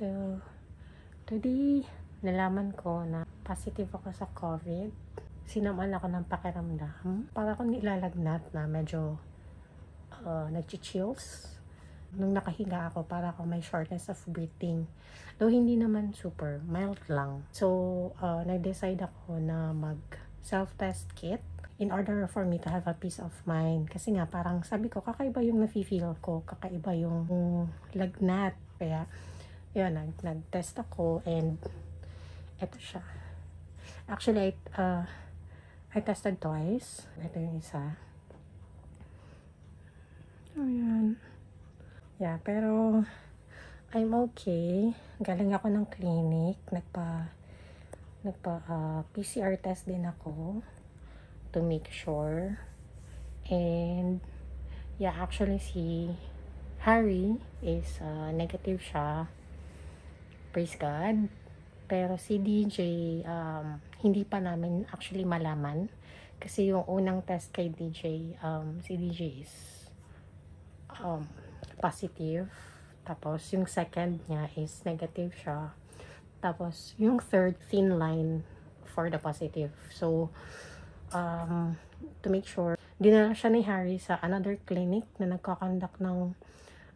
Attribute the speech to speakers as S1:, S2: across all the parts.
S1: So, today, nalaman ko na positive ako sa COVID. Sinaman ako ng pakiramdam. Para akong nilalagnat na medyo uh, nag-chills. Nung nakahiga ako, para ako may shortness of breathing. Though hindi naman super, mild lang. So, uh, nag-decide ako na mag self-test kit in order for me to have a peace of mind. Kasi nga, parang sabi ko, kakaiba yung nafe-feel ko, kakaiba yung lagnat. Kaya, yun, nag, nag-test ako and eto siya. Actually, I, uh, I tested twice. Ito yung isa. Ayan. Yeah, pero I'm okay. Galing ako ng clinic. Nagpa nagpa uh, PCR test din ako to make sure. And yeah, actually si Harry is uh, negative siya praise God. Pero si DJ, um, hindi pa namin actually malaman. Kasi yung unang test kay DJ, um, si DJ is um, positive. Tapos, yung second niya is negative siya. Tapos, yung third, thin line for the positive. So, um, to make sure, dinala siya ni Harry sa another clinic na nagkakonduct ng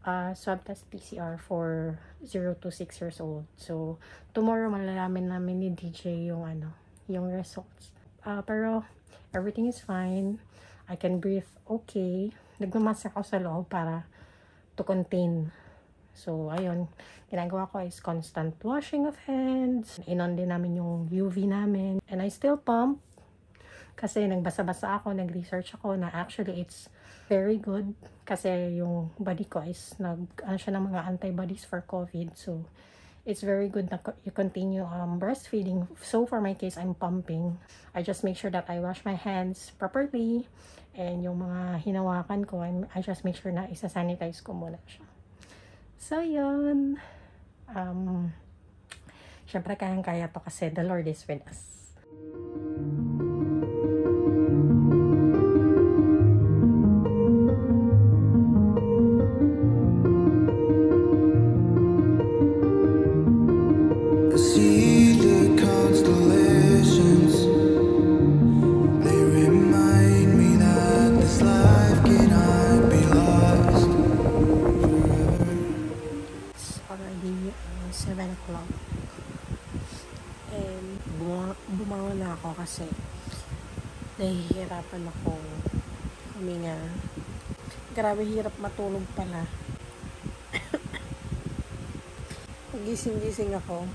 S1: uh, swab test PCR for 0 to 6 years old. So, tomorrow malalaman namin ni DJ yung ano, yung results. Uh, pero, everything is fine. I can breathe okay. Nagmamask ako sa loob para to contain. So, ayun. Ginagawa ko is constant washing of hands. Inon din namin yung UV namin. And I still pump. Kasi nagbasa-basa ako, nag-research ako na actually it's very good kasi yung body ko is nag ano siya ng mga antibodies for COVID. So it's very good na you continue um, breastfeeding. So for my case I'm pumping. I just make sure that I wash my hands properly. And yung mga hinawakan ko I'm, I just make sure na isa-sanitize ko muna siya. So yun. Um syempre kayang-kaya to kasi the Lord is with us Gising-gising ako.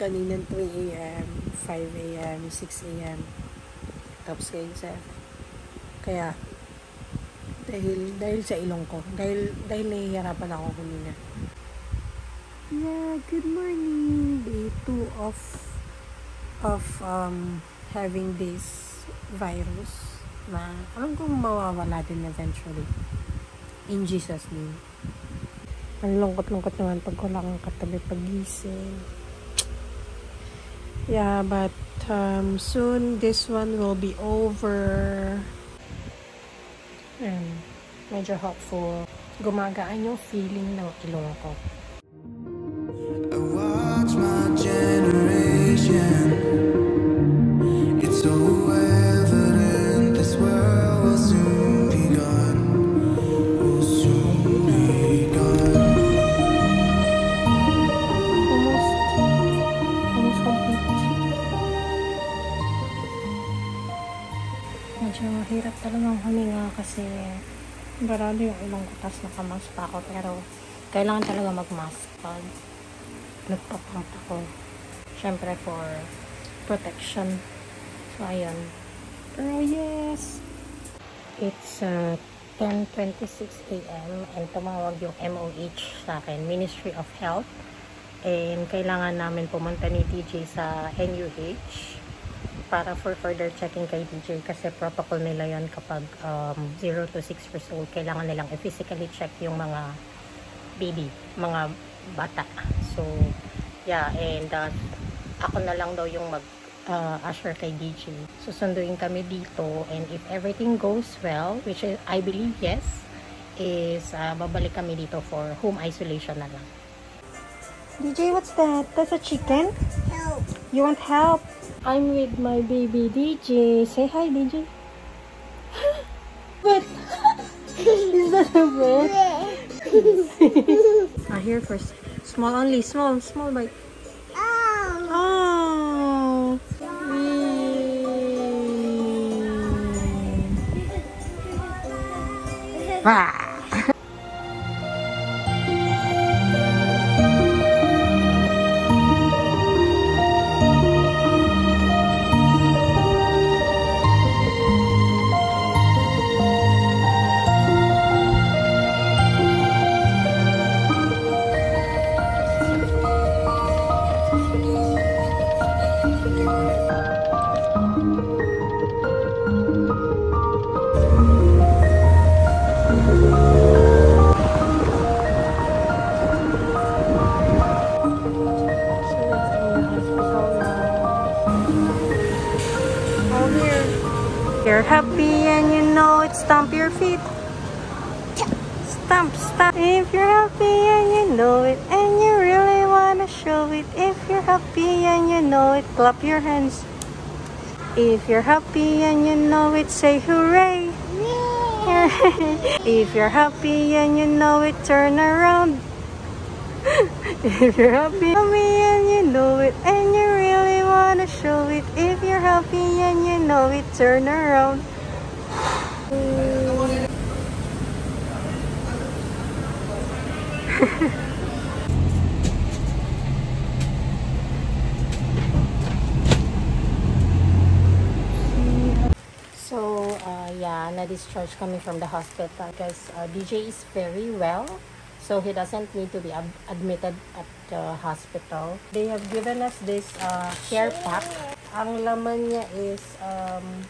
S1: Kanina 3 a.m., 5 a.m., 6 a.m. Tapos ngayon 7. Kaya, dahil, dahil sa ilong ko. Dahil, dahil nahihirapan ako huminga. Yeah, good morning. Day 2 of of um, having this virus na alam kong mawawala din eventually. In Jesus' name. Ang lungkot-lungkot naman pag wala kang katabi pagising. Yeah, but um, soon this one will be over. And medyo hopeful. Gumagaan yung feeling ng ilong. I watch my generation kasi barado yung ilong ko tapos nakamask pa ako pero kailangan talaga magmask pag nagpapump ako. Syempre for protection. So ayun. Pero yes it's uh, 10.26 a.m. and tumawag yung MOH sa akin Ministry of Health. And kailangan namin pumunta ni TJ sa NUH para for further checking kay DJ kasi protocol nila yon kapag um, 0 to 6 years old kailangan nilang physically check yung mga baby, mga bata so yeah and uh, ako na lang daw yung mag uh, usher kay DJ susunduin kami dito and if everything goes well which is, I believe yes is uh, babalik kami dito for home isolation na lang DJ, what's that? That's a chicken?
S2: Help.
S1: You want help? I'm with my baby DJ. Say hi, DJ. What? Is that a bird? ah, here first. Small only. Small. Small bite.
S2: Oh.
S1: Oh. Wee. Stomp. If you're happy and you know it, and you really wanna show it. If you're happy and you know it, clap your hands. If you're happy and you know it, say hooray. if you're happy and you know it, turn around. if you're happy, happy and you know it, and you really wanna show it. If you're happy and you know it, turn around. Yeah, na-discharge kami from the hospital because uh, DJ is very well. So, he doesn't need to be ab- admitted at the hospital. They have given us this uh, care pack. Ang laman niya is um,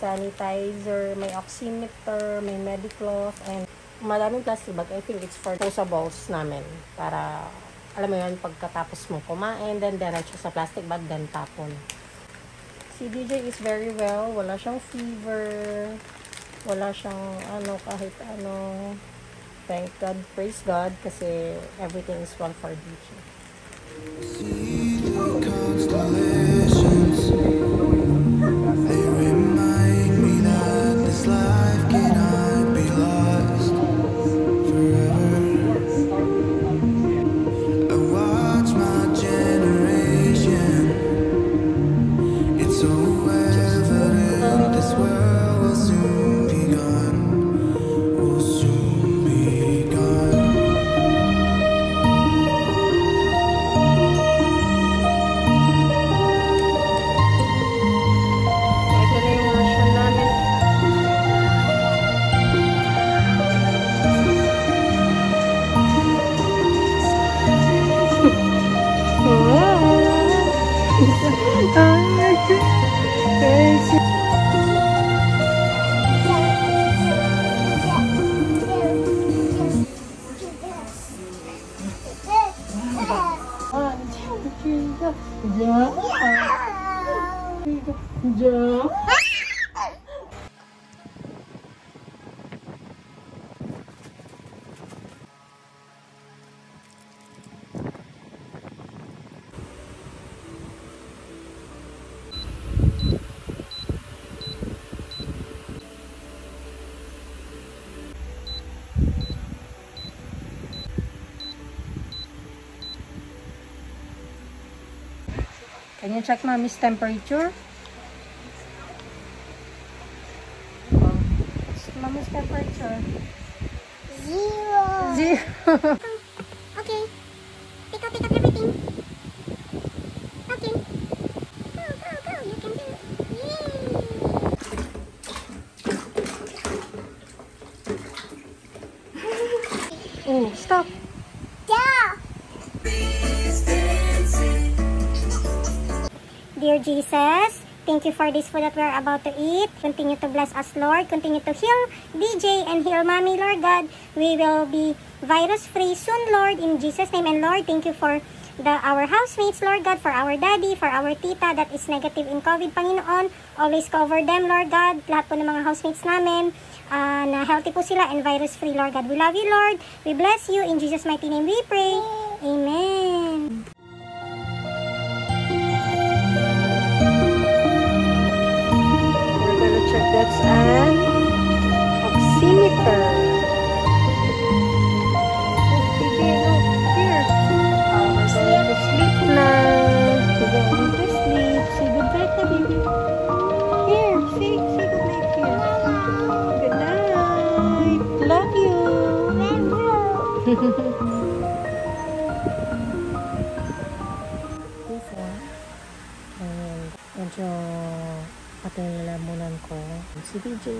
S1: sanitizer, may oximeter, may medicloth, and maraming plastic bag. I think it's for posables namin. Para, alam mo yun, pagkatapos mong kumain, then diretso sa plastic bag, then tapon. Si DJ is very well. Wala siyang fever. Wala siyang ano, kahit ano. Thank God, praise God, kasi everything is well for DJ.
S3: constellations.
S1: Jump. Can you check mommy's temperature?
S2: Zero. Okay. Pick up, pick up everything. Okay. Go, go, go. You can do it. Yay.
S1: oh, stop.
S2: Yeah. Dear Jesus, thank you for this food that we're about to eat. Continue to bless us, Lord. Continue to heal DJ and heal Mommy, Lord God. We will be virus-free soon, Lord, in Jesus' name. And Lord, thank you for the our housemates, Lord God, for our daddy, for our tita that is negative in COVID, Panginoon. Always cover them, Lord God. Lahat po ng mga housemates namin ah, na healthy po sila and virus-free, Lord God. We love you, Lord. We bless you. In Jesus' mighty name we pray. Amen.
S1: this one, ayun, medyo patinalamunan ko. Si DJ,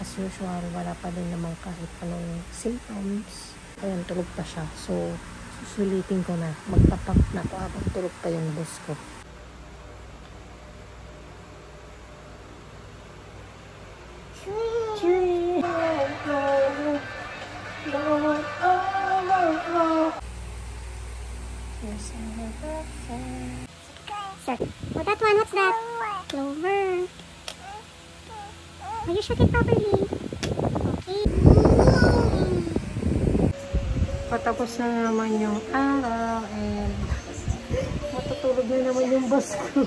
S1: as usual, wala pa din naman kahit anong symptoms. Ayun, tulog pa siya. So, susulitin ko na. Magpapak na ko habang tulog pa yung boss ko.
S2: Shoot it properly? Okay.
S1: Patapos na naman yung araw and matutulog na naman yung boss ko.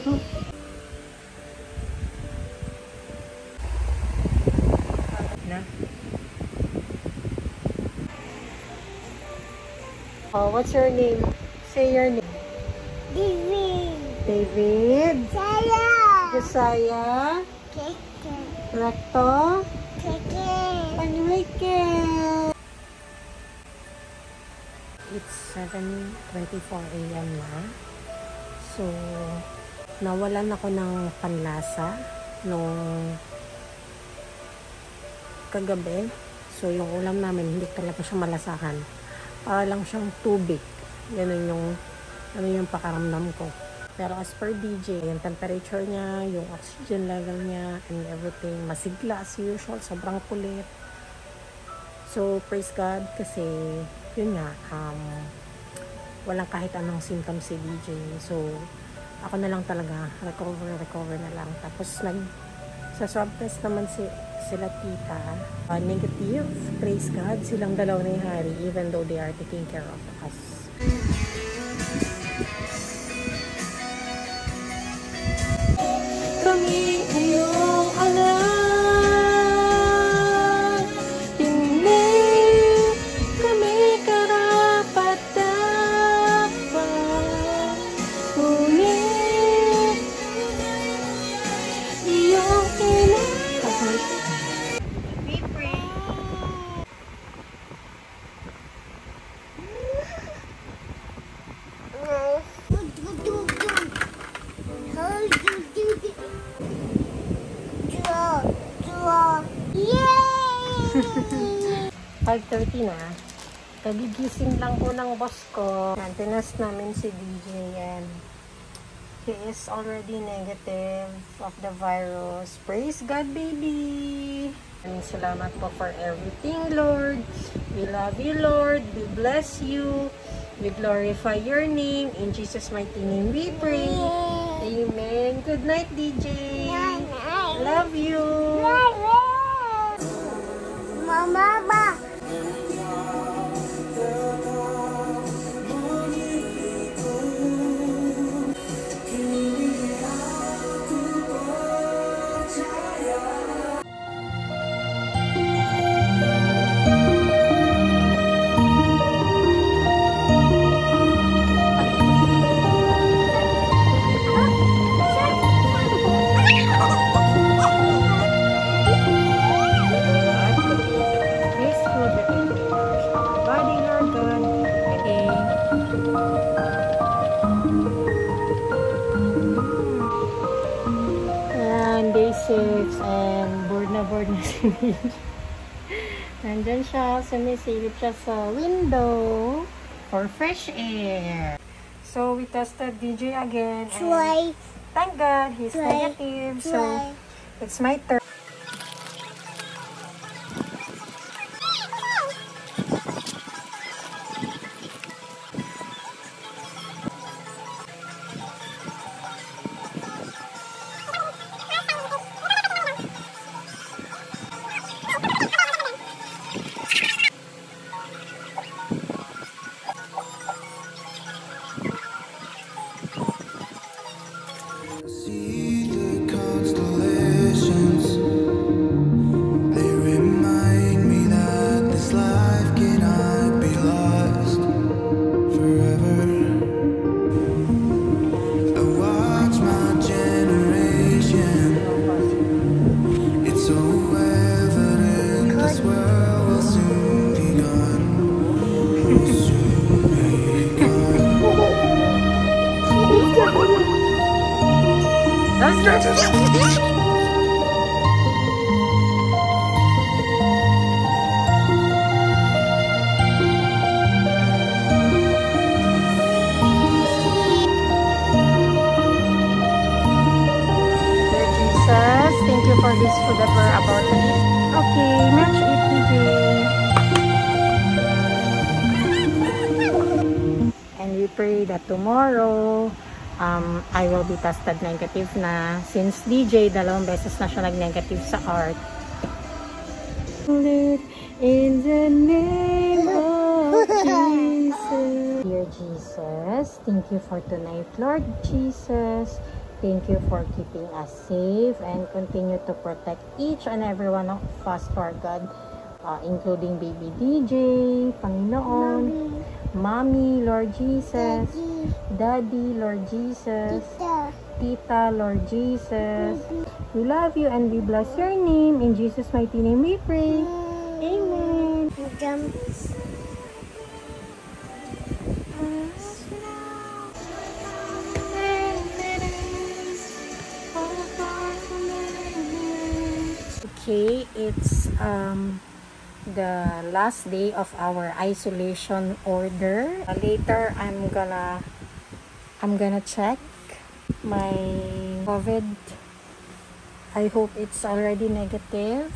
S1: na. Oh, what's your name? Say your name.
S2: David.
S1: David.
S2: Saya.
S1: Josiah.
S2: Keke.
S1: Recto. Enrique. It's 7.24 a.m. na. So, nawalan ako ng panlasa nung kagabi. So, yung ulam namin, hindi talaga siya malasahan. Para lang siyang tubig. Ganun yung, ano yung pakaramdam ko. Pero as per DJ, yung temperature niya, yung oxygen level niya, and everything, masigla as usual, sobrang kulit. So, praise God kasi, yun nga, um, walang kahit anong symptoms si DJ. So, ako na lang talaga, recover, recover na lang. Tapos, nag, sa swab test naman si, sila tita, uh, negative, praise God, silang dalaw na yung hari, even though they are taking care of us. 5.30 na. Kagigising lang po ng boss ko. Yan, tinas namin si DJ and he is already negative of the virus. Praise God, baby! And salamat po for everything, Lord. We love you, Lord. We bless you. We glorify your name. In Jesus' mighty name we pray. Amen. Good night, DJ. Love you.
S2: Mama, ba?
S1: This Nandyan siya, sumisilip siya sa window for fresh air. So, we tested DJ again.
S2: Try.
S1: Thank God, he's
S2: Try.
S1: negative. So,
S2: Try.
S1: it's my turn. You for this food that we're about to eat. Okay, match it, DJ. And we pray that tomorrow, um, I will be tested negative na. Since DJ, dalawang beses na siya nag-negative sa art. In the name of Jesus. Dear Jesus, thank you for tonight, Lord Jesus. Thank you for keeping us safe and continue to protect each and every one of us, Lord God, uh, including baby DJ, Panginoon, Mommy, Lord Jesus, Daddy, Lord Jesus, Tita, Lord Jesus. We love you and we bless your name. In Jesus' mighty name we pray. Amen. Okay, it's um the last day of our isolation order. Uh, later I'm gonna I'm gonna check my COVID. I hope it's already negative.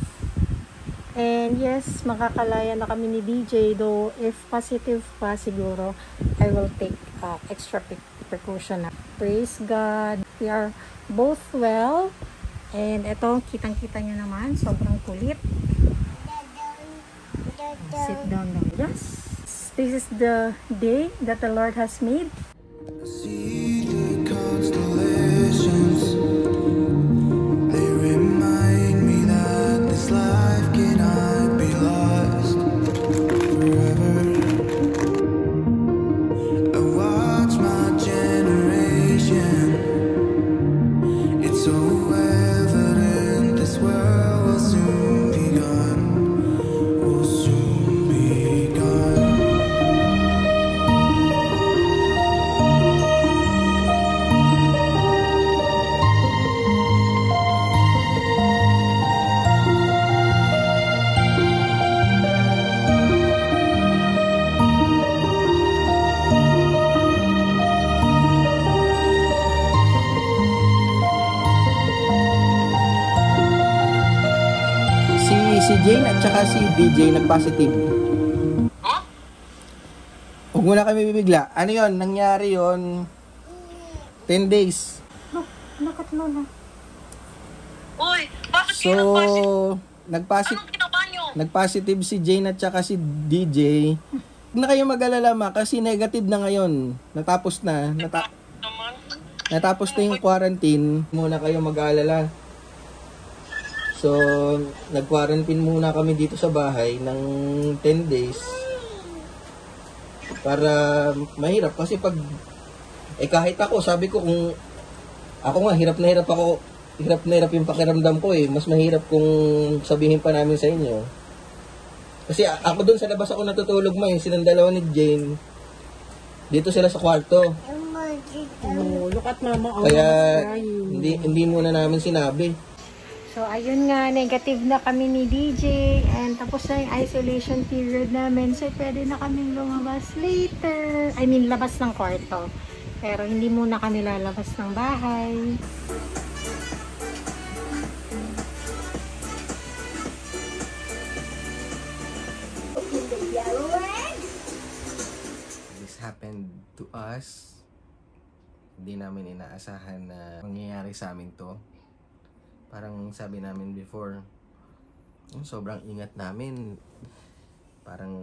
S1: And yes, makakalaya na kami ni DJ though if positive pa siguro I will take uh, extra pre- precaution. Praise God. We are both well. And ito, kitang-kita nyo naman, sobrang kulit. Sit down now. Yes. This is the day that the Lord has made.
S3: See the constellations. They remind me that this life cannot
S4: DJ nag-positive. Huwag mo na kami bibigla. Ano yon Nangyari yon 10 days.
S2: Nakatlo na.
S5: Uy, bakit
S4: So,
S5: Anong ginawa nyo?
S4: nagpositive si Jane at saka si DJ. Huwag na kayo mag-alala ma kasi negative na ngayon. Natapos na. Nata- natapos na yung quarantine. Muna kayo mag-aalala. So, nag-quarantine muna kami dito sa bahay ng 10 days. Para mahirap kasi pag eh kahit ako, sabi ko kung ako nga hirap na hirap ako, hirap na hirap yung pakiramdam ko eh. Mas mahirap kung sabihin pa namin sa inyo. Kasi ako doon sa labas ako natutulog mo eh, silang dalawa ni Jane. Dito sila sa kwarto.
S1: Oh, look at mama. Oh,
S4: Kaya hindi hindi muna namin sinabi.
S1: So, ayun nga, negative na kami ni DJ and tapos na yung isolation period namin. So, pwede na kaming lumabas later. I mean, labas ng kwarto. Pero hindi muna kami lalabas ng bahay.
S4: This happened to us. Hindi namin inaasahan na mangyayari sa amin to. Parang sabi namin before, "Hmm, sobrang ingat namin. Parang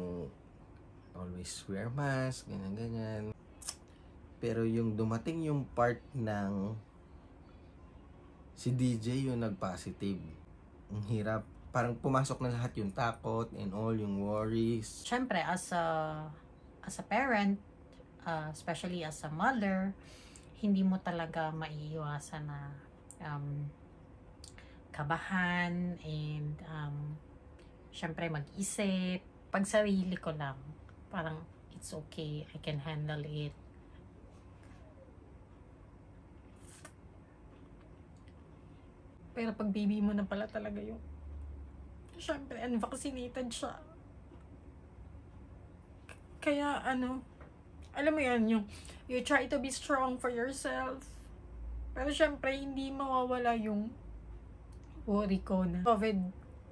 S4: always wear mask, ganyan-ganyan. Pero yung dumating yung part ng si DJ yung nag-positive. Ang hirap. Parang pumasok na lahat yung takot and all, yung worries.
S6: syempre as a as a parent uh, especially as a mother hindi mo talaga maiiwasan na um, kabahan and um, syempre mag-isip pag sarili ko lang parang it's okay I can handle it
S1: Pero pag baby mo na pala talaga yung syempre unvaccinated siya. Kaya ano, alam mo yan, yung you try to be strong for yourself. Pero syempre, hindi mawawala yung worry ko na COVID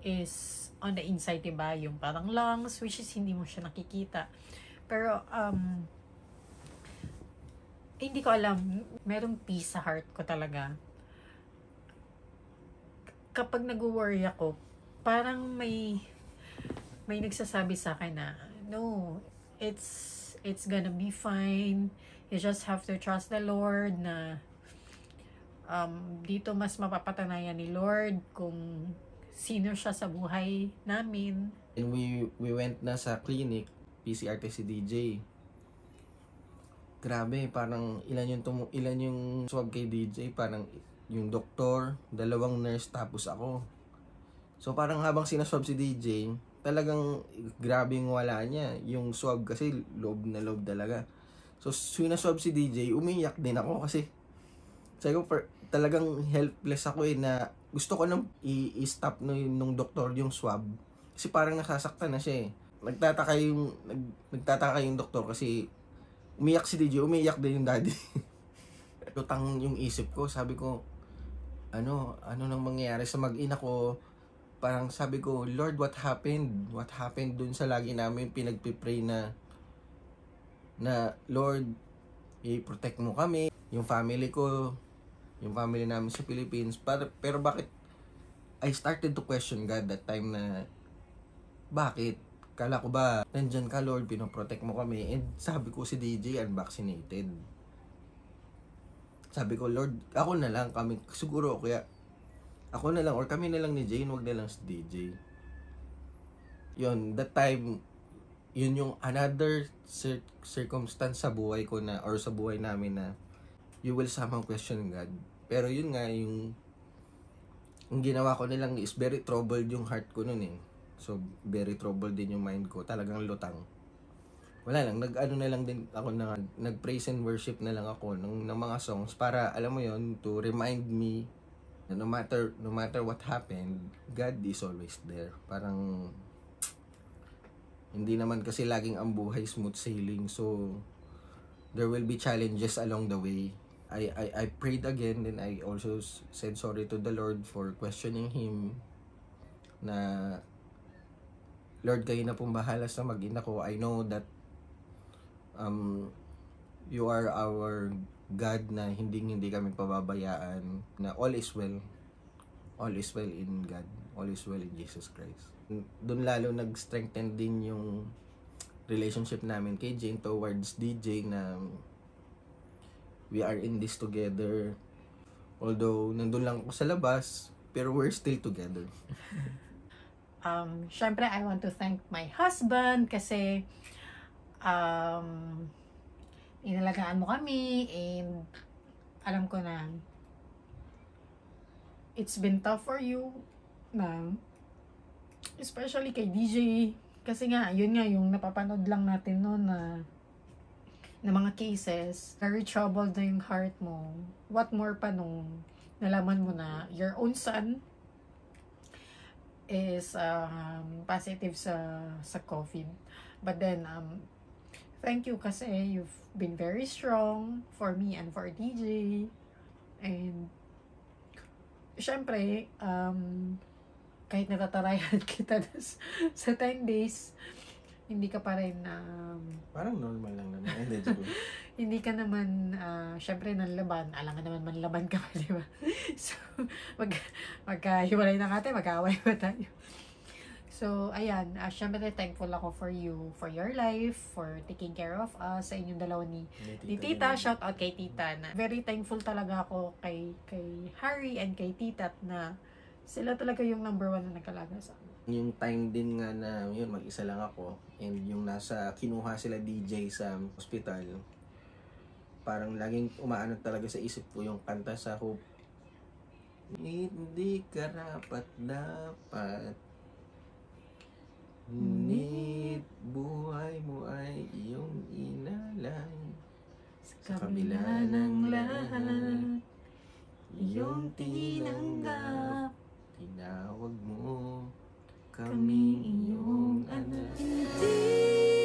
S1: is on the inside, diba? Yung parang lungs, which is hindi mo siya nakikita. Pero, um, hindi ko alam. Merong peace sa heart ko talaga. Kapag nag-worry ako, parang may may nagsasabi sa akin na no, it's it's gonna be fine. You just have to trust the Lord na um, dito mas mapapatanayan ni Lord kung sino siya sa buhay namin.
S4: And we, we went na sa clinic, PCR test si DJ. Grabe, parang ilan yung tumu ilan yung swab kay DJ, parang yung doktor, dalawang nurse tapos ako. So parang habang sinaswab si DJ, talagang grabe yung wala niya. Yung swab kasi loob na loob talaga. So sinaswab si DJ, umiyak din ako kasi sabi ko, talagang helpless ako eh na gusto ko nang i-stop no, nung doktor yung swab. Kasi parang nasasaktan na siya eh. Nagtataka yung, nag, nagtataka yung doktor kasi umiyak si DJ, umiyak din yung daddy. Lutang yung isip ko, sabi ko, ano, ano nang mangyayari sa mag-ina ko, parang sabi ko, Lord, what happened? What happened dun sa lagi namin pinagpipray na, na, Lord, i-protect mo kami, yung family ko, yung family namin sa Philippines. Pero, pero bakit, I started to question God that time na, bakit? Kala ko ba, nandyan ka Lord, pinoprotect mo kami. And sabi ko si DJ, unvaccinated. Sabi ko, Lord, ako na lang kami, siguro, kaya, ako na lang, or kami na lang ni Jane, wag na lang si DJ. Yun, that time, yun yung another cir- circumstance sa buhay ko na, or sa buhay namin na, you will somehow question God. Pero yun nga, yung, yung ginawa ko nilang is very troubled yung heart ko nun eh. So, very troubled din yung mind ko. Talagang lutang. Wala lang, nag-ano na lang din ako na, nag-praise and worship na lang ako ng, ng mga songs para, alam mo yon to remind me na no matter, no matter what happened, God is always there. Parang, hindi naman kasi laging ang buhay smooth sailing. So, there will be challenges along the way. I, I, I prayed again, then I also said sorry to the Lord for questioning Him na Lord, kayo na pong bahala sa mag-ina ko. I know that um, you are our God na hindi hindi kami pababayaan na all is well. All is well in God. All is well in Jesus Christ. Doon lalo nag-strengthen din yung relationship namin kay Jane towards DJ na we are in this together. Although, nandun lang ako sa labas, pero we're still together.
S1: Um, syempre, I want to thank my husband kasi um, inalagaan mo kami and alam ko na it's been tough for you na especially kay DJ kasi nga, yun nga yung napapanood lang natin no na na mga cases, very troubled na yung heart mo. What more pa nung nalaman mo na your own son is um, positive sa sa COVID. But then um thank you kasi you've been very strong for me and for DJ. And syempre um kahit natatarayan kita sa, sa 10 days, hindi ka pa rin um,
S4: Parang normal lang naman. Hindi, joke
S1: hindi ka naman, ah, syempre, nanlaban. Alam nga naman, manlaban ka pa, di ba? So, mag, magkahiwalay na natin, mag-away pa tayo. So, ayan, uh, syempre, thankful ako for you, for your life, for taking care of us, sa inyong dalawa ni, ni Tita. Shout out kay Tita. Na very thankful talaga ako kay, kay Harry and kay Tita na sila talaga yung number one na nagkalaga sa amin.
S4: Yung time din nga na, yun, mag-isa lang ako. And yung nasa, kinuha sila DJ sa hospital. Parang laging umaano talaga sa isip ko yung kanta sa Hope. Hindi karapat dapat. Ngunit buhay mo ay iyong inalay.
S1: Sa kabila ng lahat, iyong tinanggap.
S4: Tinawag mo kami iyong anak.
S7: Di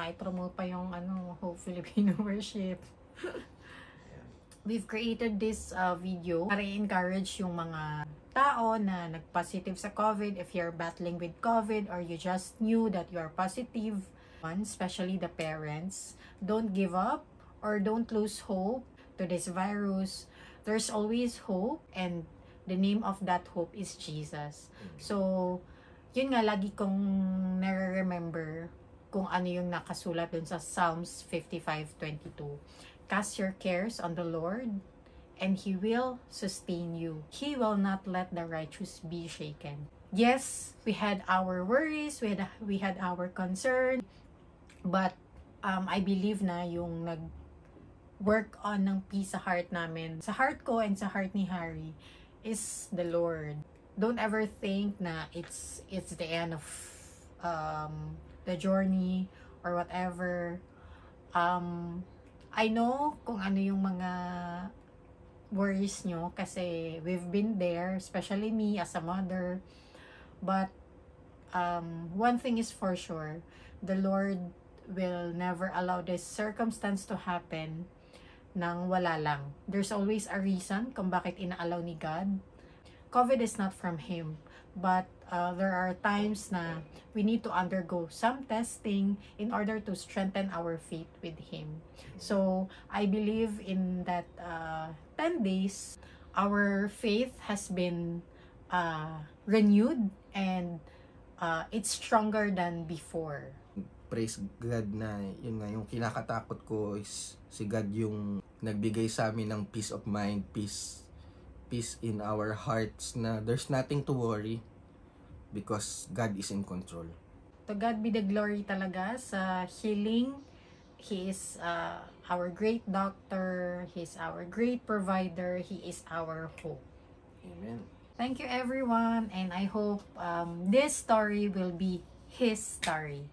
S1: ba? Na-promote pa yung ano, Hope Filipino Worship. We've created this uh, video para i-encourage yung mga tao na nag-positive sa COVID. If you're battling with COVID or you just knew that you are positive, especially the parents, don't give up or don't lose hope to this virus. There's always hope and the name of that hope is Jesus. So, yun nga lagi kong nare-remember kung ano yung nakasulat dun sa Psalms 55:22. Cast your cares on the Lord and he will sustain you. He will not let the righteous be shaken. Yes, we had our worries, we had we had our concern, but um I believe na yung nag work on ng peace sa heart namin, sa heart ko and sa heart ni Harry is the Lord. Don't ever think na it's it's the end of um the journey or whatever. Um I know kung ano yung mga worries nyo kasi we've been there, especially me as a mother. But um, one thing is for sure, the Lord will never allow this circumstance to happen nang wala lang. There's always a reason kung bakit inaalaw ni God. COVID is not from Him. But uh, there are times na we need to undergo some testing in order to strengthen our faith with Him. So, I believe in that uh, 10 days, our faith has been uh, renewed and uh, it's stronger than before.
S4: praise God na yun nga yung kinakatakot ko is si God yung nagbigay sa amin ng peace of mind, peace peace in our hearts na there's nothing to worry because God is in control.
S1: To God be the glory talaga sa healing. He is uh, our great doctor. He is our great provider. He is our hope.
S4: Amen.
S1: Thank you everyone and I hope um, this story will be his story.